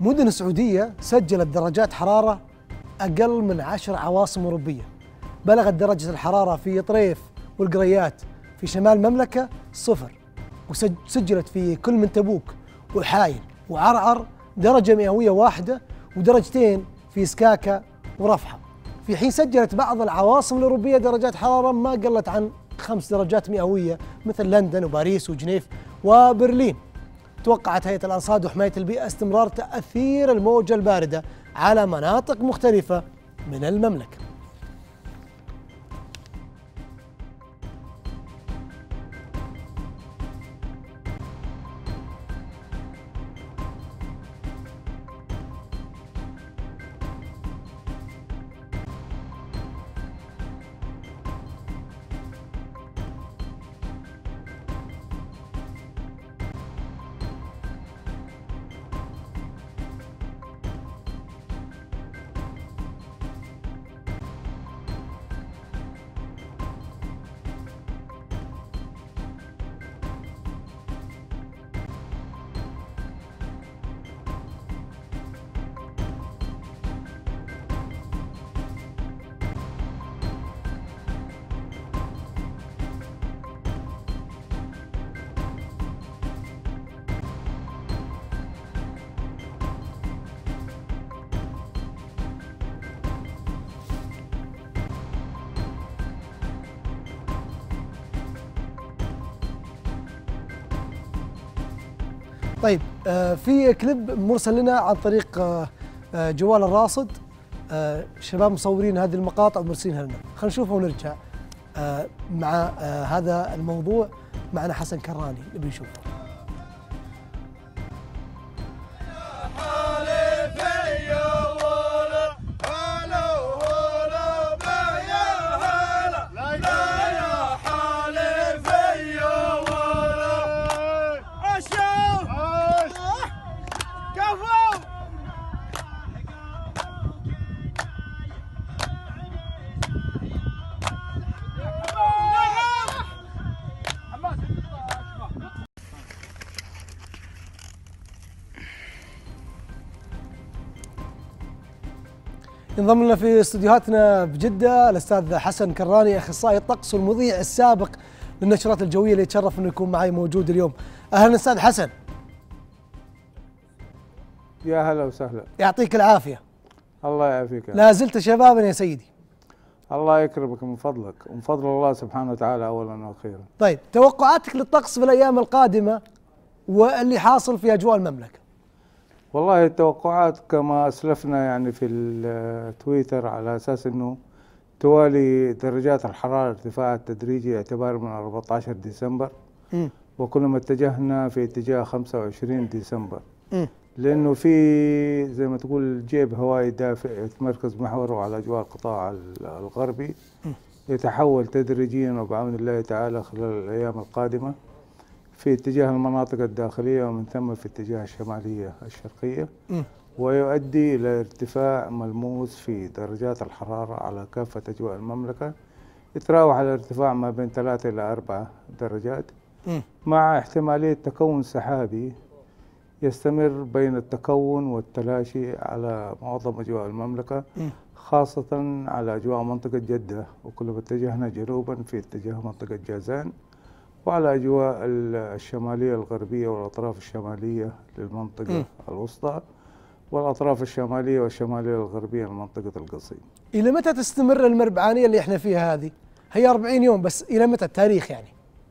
مدن سعودية سجلت درجات حرارة أقل من عشر عواصم أوروبية. بلغت درجة الحرارة في طريف والقريات في شمال المملكة صفر وسجلت في كل من تبوك وحايل وعرعر درجة مئوية واحدة ودرجتين في سكاكا ورفحة. في حين سجلت بعض العواصم الأوروبية درجات حرارة ما قلت عن خمس درجات مئوية مثل لندن وباريس وجنيف وبرلين. توقعت هيئة الأرصاد وحماية البيئة استمرار تأثير الموجة الباردة على مناطق مختلفة من المملكة. طيب آه، في كليب مرسل لنا عن طريق آه، آه، جوال الراصد. شباب مصورين هذه المقاطع ومرسلينها لنا. خلينا نشوفها ونرجع. مع هذا الموضوع معنا حسن كراني نبي نشوفه. ينضم لنا في استديوهاتنا بجدة الأستاذ حسن كراني أخصائي الطقس والمذيع السابق للنشرات الجوية اللي يتشرف أنه يكون معي موجود اليوم. أهلا أستاذ حسن. يا هلا وسهلا. يعطيك العافية. الله يعافيك. لا زلت شبابا يا سيدي. الله يكرمك من فضلك ومن فضل الله سبحانه وتعالى اولا وأخيرا. طيب توقعاتك للطقس في الأيام القادمة واللي حاصل في أجواء المملكة؟ والله التوقعات كما أسلفنا يعني في التويتر على أساس إنه توالي درجات الحرارة ارتفاع تدريجي اعتبارا من 14 ديسمبر. مم. وكلما اتجهنا في اتجاه 25 ديسمبر. مم. لأنه في زي ما تقول جيب هوائي دافئ يتمركز محوره على أجواء القطاع ال- الغربي. يتحول تدريجيا وبعون الله تعالى خلال الأيام القادمة. في اتجاه المناطق الداخلية ومن ثم في اتجاه الشمالية الشرقية مم. ويؤدي إلى ارتفاع ملموس في درجات الحرارة على كافة أجواء المملكة يتراوح الارتفاع ما بين ثلاثة إلى أربعة درجات. مع احتمالية تكون سحابي يستمر بين التكون والتلاشي على معظم أجواء المملكة مم. خاصة على أجواء منطقة جدة وكلما اتجهنا جنوبا في اتجاه منطقة جازان وعلى أجواء ال- الشمالية الغربية والأطراف الشمالية للمنطقة مم. الوسطى والأطراف الشمالية والشمالية الغربية لمنطقة القصيم. إلى متى تستمر المربعانية اللي إحنا فيها هذه؟ هي 40 يوم بس إلى متى التاريخ يعني؟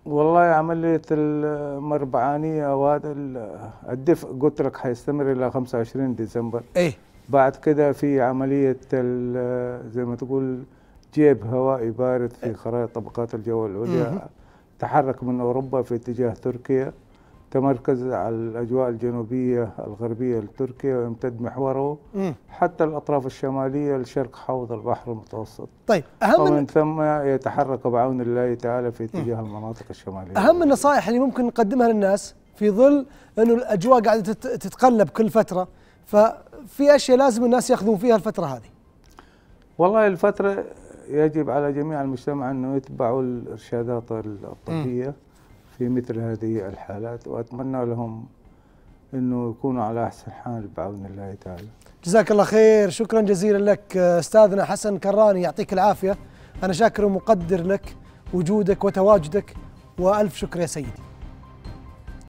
والله عملية المربعانية وهذا ال- الدفء قلت لك حيستمر إلى 25 ديسمبر. إيه. بعد كده في عملية زي ما تقول جيب هوائي بارد في خرائط طبقات الجو. العليا تحرك من أوروبا في اتجاه تركيا تمركز على الأجواء الجنوبية الغربية لتركيا ويمتد محوره مم. حتى الأطراف الشمالية لشرق حوض البحر المتوسط. طيب أهم ومن ثم يتحرك بعون الله تعالى في اتجاه المناطق الشمالية. أهم النصائح اللي ممكن نقدمها للناس في ظل انه الأجواء قاعدة تت- تتقلب كل فترة ففي أشياء لازم الناس يأخذون فيها الفترة هذه. والله الفترة يجب على جميع المجتمع أنه يتبعوا الإرشادات الطبية في مثل هذه الحالات وأتمنى لهم إنه يكونوا على أحسن حال بعون الله تعالى. جزاك الله خير. شكرا جزيلا لك أستاذنا حسن كراني. يعطيك العافية. أنا شاكر ومقدر لك وجودك وتواجدك وألف شكر يا سيدي.